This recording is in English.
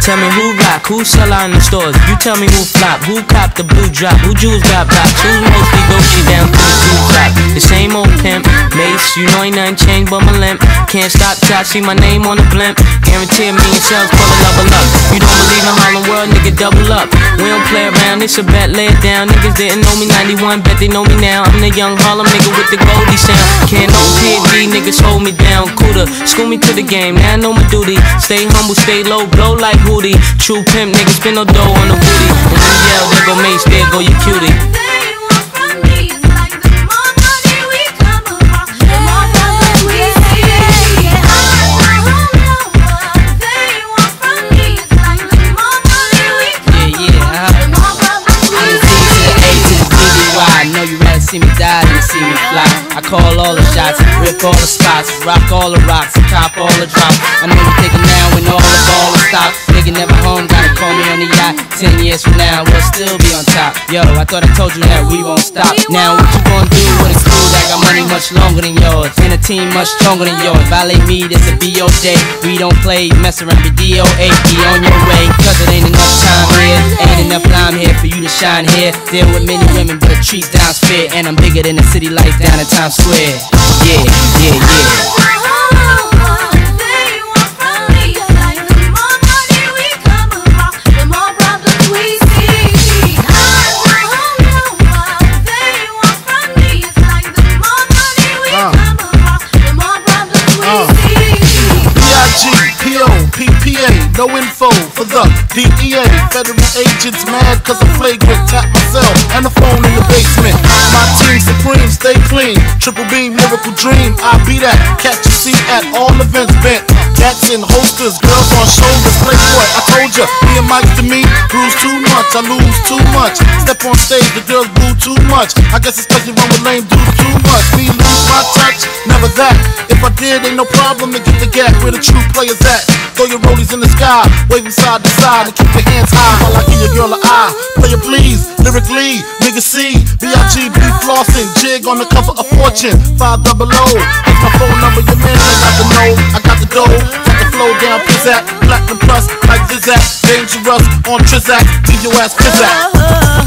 who? Tell me who rock, who sell out in the stores. You tell me who flop, who cop the blue drop, who jewels got blocks, who mostly Gucci down to the. The same old pimp, Mase, you know ain't nothing changed but my limp. Can't stop till I see my name on the blimp. Guarantee me million sales, call it level up. You don't believe in Harlem World, nigga, double up. We don't play around, it's a bet, lay it down. Niggas didn't know me 91, bet they know me now. I'm the young Harlem nigga with the Goldie sound. Can't no PD, niggas hold me down. Cooler, school me to the game, now I know my duty. Stay humble, stay low, blow like Hootie. True pimp, niggas spin no dough on the booty. And when you yell, there go Mase, there go your cutie. See me die than see me fly. I call all the shots, rip all the spots, rock all the rocks, cop all the drops. I know you thinking now when all the ball will stop. Nigga never home, gotta call me on the yacht. Ten years from now, we'll still be on top. Yo, I thought I told you that we won't stop. Now what you gonna do when money much longer than yours? And a team much stronger than yours. Violate me, this a BO day. We don't play, mess around, be DOA. Be on your way, cause it ain't enough time here. Ain't enough time here for you to shine here. Deal with many women, but treat down's fair. And I'm bigger than the city lights down in Times Square. Yeah, yeah, yeah. PPA, no info for the DEA. Federal agents mad cause I'm flagrant. Tap myself and the phone in the basement. My team supreme, stay clean. Triple beam, miracle dream. I be that. Catch a seat at all events bent. Gats in holsters, girls on shoulders. Playboy, I told ya, me and Mike to me, bruise too much. I lose too much. Step on stage, the girls boo too much. I guess it's cause you run with lame dudes too much. Me never that. If I did, ain't no problem to get the gap where the true players at. Throw your rollies in the sky, waving side to side, and keep your hands high while I give your girl a eye. Player please, lyrically, nigga C, B-I-G, B flossing, jig on the cover of Fortune, five double O. It's my phone number, your man, I got the know, I got the dough, got the flow down, pizzazz, black and plus, like Zizak, dangerous on Trizak, leave your ass pizzazz.